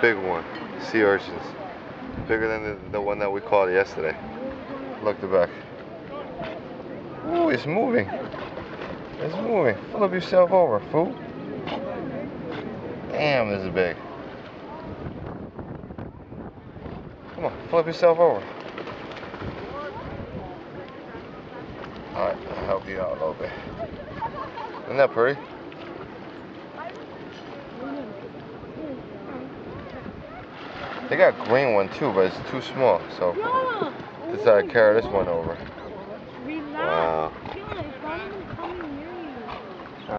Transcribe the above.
big one. Sea urchins. Bigger than the, the one that we caught yesterday. Look the back. Ooh, it's moving. It's moving. Flip yourself over, fool. Damn, this is big. Come on, flip yourself over. Alright, I'll help you out a little bit. Isn't that pretty? They got a green one too, but it's too small, so decided to carry this one over.